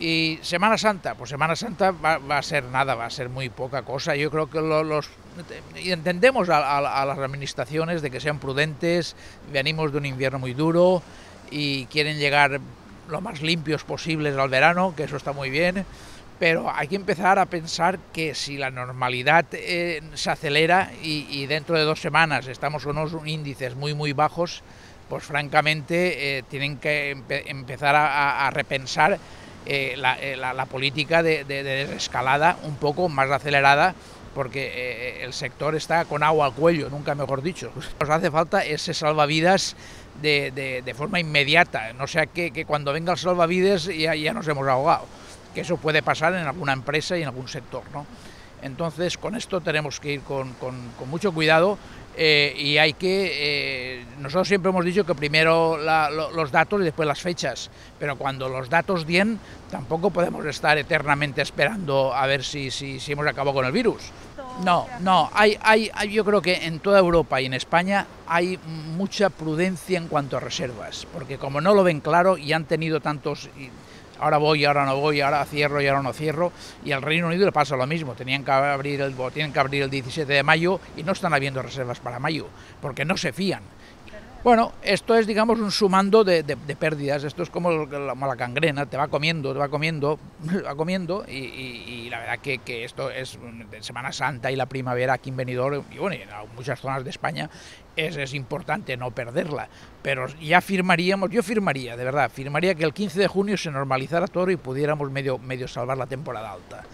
Y Semana Santa, pues Semana Santa va, a ser nada, va a ser muy poca cosa. Yo creo que lo, los entendemos a, las administraciones de que sean prudentes, venimos de un invierno muy duro y quieren llegar lo más limpios posibles al verano, que eso está muy bien, pero hay que empezar a pensar que si la normalidad eh, se acelera y, dentro de dos semanas estamos con unos índices muy muy bajos, pues francamente eh, tienen que empe empezar a repensar eh, la, eh, la, política de, de, de, desescalada un poco más acelerada porque eh, el sector está con agua al cuello, nunca mejor dicho. Nos hace falta ese salvavidas de, de, forma inmediata, no sea que, que, cuando venga el salvavidas ya, ya nos hemos ahogado, que eso puede pasar en alguna empresa y en algún sector. ¿no? Entonces, con esto tenemos que ir con, con, mucho cuidado y hay que. Nosotros siempre hemos dicho que primero la, lo, los datos y después las fechas, pero cuando los datos den, tampoco podemos estar eternamente esperando a ver si, si, hemos acabado con el virus. No, no, hay, hay, hay, yo creo que en toda Europa y en España hay mucha prudencia en cuanto a reservas, porque como no lo ven claro y han tenido tantos ahora voy, ahora no voy, ahora cierro y ahora no cierro. Y al Reino Unido le pasa lo mismo, tenían que abrir el, tienen que abrir el 17 de mayo y no están habiendo reservas para mayo, porque no se fían. Bueno, esto es, digamos, un sumando de, de, de pérdidas. Esto es como la, como la, cangrena, te va comiendo, te va comiendo, va comiendo. Y, y, y la verdad que, que, esto es de Semana Santa y la primavera aquí en Benidorm y bueno, en muchas zonas de España es, es importante no perderla. Pero ya firmaríamos, yo firmaría, de verdad, firmaría que el 15 de junio se normalizara todo y pudiéramos medio, medio salvar la temporada alta.